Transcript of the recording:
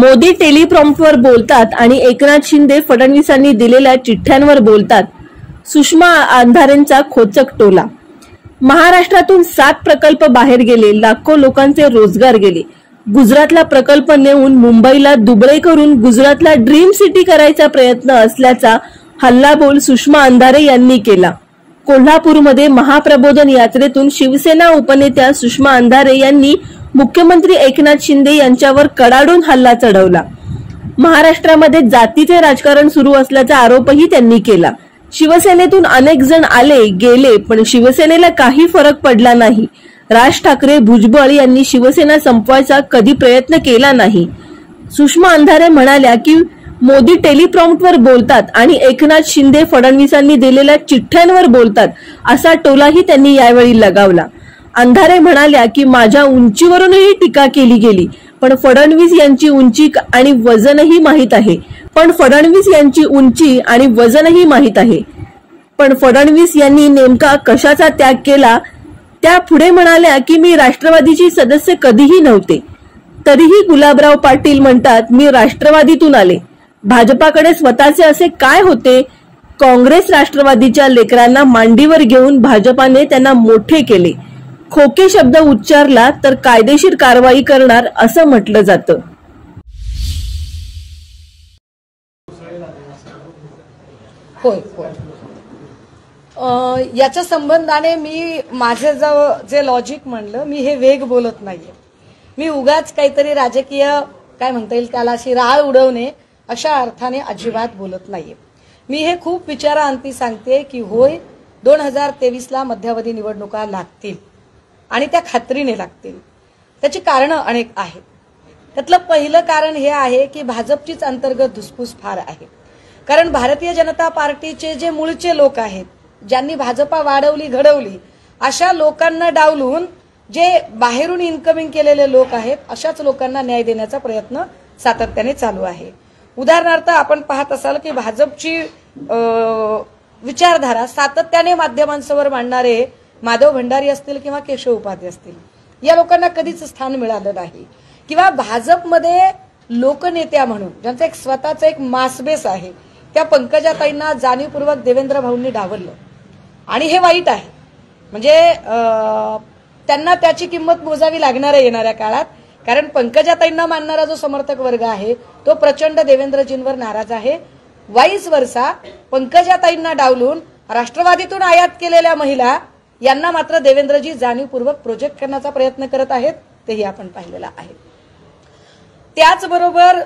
मोदी टेलिप्रॉम्प्टवर बोलतात आणि एकनाथ शिंदे फडणवीसांनी दिलेल्या चिठ्ठ्यांवर बोलतात. सुषमा अंधारेंचा खोचक टोला. महाराष्ट्रातून सात प्रकल्प बाहेर गेले लाखो लोकांचे रोजगार गेले. गुजरातला प्रकल्प नेऊन मुंबईला दुबळे करून गुजरातला ड्रीम सिटी करायचा प्रयत्न असल्याचा हल्लाबोल सुषमा अंधारे यांनी केला. कोल्हापूरमध्ये महाप्रबोधन यात्रेतून शिवसेना उपनेत्या सुषमा अंधारे यांनी मुख्यमंत्री एकनाथ शिंदे यांच्यावर कडाडून हल्ला चढवला. महाराष्ट्रामध्ये जातीचे राजकारण सुरू असल्याचा आरोपही त्यांनी केला. शिवसेनेतून अनेक जण आले गेले पण शिवसेनेला काही फरक पडला नाही. राज ठाकरे भुजबळ यांनी शिवसेना संपवायचा कधी प्रयत्न केला नाही. सुषमा अंधारे म्हणाल्या की मोदी टेलिप्रॉम्प्टवर बोलतात आणि एकनाथ शिंदे फडणवीसांनी दिलेल्या चिठ्ठ्यांवर बोलतात असा टोलाही त्यांनी यावेळी लगावला. अंधारे म्हणाल्या की माझ्या उंचीवरूनही टीका केली गेली. पण फडणवीस यांची उंची आणि वजनही माहीत आहे. पण फडणवीस यांची उंची आणि वजनही माहीत आहे. पण फडणवीस यांनी नेमका कशाचा त्याग केला? त्या पुढे म्हणाल्या की मी राष्ट्रवादीची सदस्य कधीही नव्हते. तरीही गुलाबराव पाटील म्हणतात मी राष्ट्रवादीतून आले. भाजपाकडे स्वतःचे असे काय होते? काँग्रेस राष्ट्रवादीच्या लेकरांना मांडीवर घेऊन भाजपाने त्यांना मोठे केले. खोके शब्द उच्चारला तर कायदेशीर कारवाई करणार असं म्हटलं जातं. होय होय. याच्या संबंधाने मी माझे जे लॉजिक म्हणलं मी हे वेग बोलत नाहीये. मी उगाच काहीतरी राजकीय काय म्हणता येईल त्याला अशी राळ उडवणे अशा अर्थाने अजिबात बोलत नाहीये. मी हे खूप विचारांती सांगते की होय दोन हजार तेवीसला मध्यावधी निवडणुका लागतील. आणि त्या खात्रीने लागतील. त्याची कारणं अनेक आहेत. त्यातलं पहिलं कारण हे आहे की भाजपचीच अंतर्गत धुसफूस फार आहे. कारण भारतीय जनता पार्टीचे जे मूळचे लोक आहेत ज्यांनी भाजपा वाढवली घडवली अशा लोकांना डावलून जे बाहेरून इन्कमिंग केलेले लोक आहेत अशाच लोकांना न्याय देण्याचा प्रयत्न सातत्याने चालू आहे. उदाहरणार्थ आपण पाहत असाल की भाजपची विचारधारा सातत्याने माध्यमांसमोर मांडणारे माधव भंडारी असतील किंवा केशव उपाध्ये असतील या लोकांना कधीच स्थान मिळालं नाही. किंवा भाजपमध्ये लोकनेत्या म्हणून ज्यांचं एक स्वतःचं एक मासबेस आहे त्या पंकजाताईंना जाणीवपूर्वक देवेंद्र भाऊंनी डावललं. आणि हे वाईट आहे. म्हणजे त्यांना त्याची किंमत मोजावी लागणार आहे येणाऱ्या काळात कारण पंकजाताईंना मानणारा जो समर्थक वर्ग आहे तो प्रचंड देवेंद्रजींवर नाराज आहे. वाईस वर्षा पंकजाताईंना डावलून राष्ट्रवादीतून आयात केलेल्या महिला यांना मात्र देवेंद्रजी जाणीवपूर्वक प्रोजेक्ट करण्याचा प्रयत्न करत आहेत तेही आपण पाहिलेलं आहे. त्याचबरोबर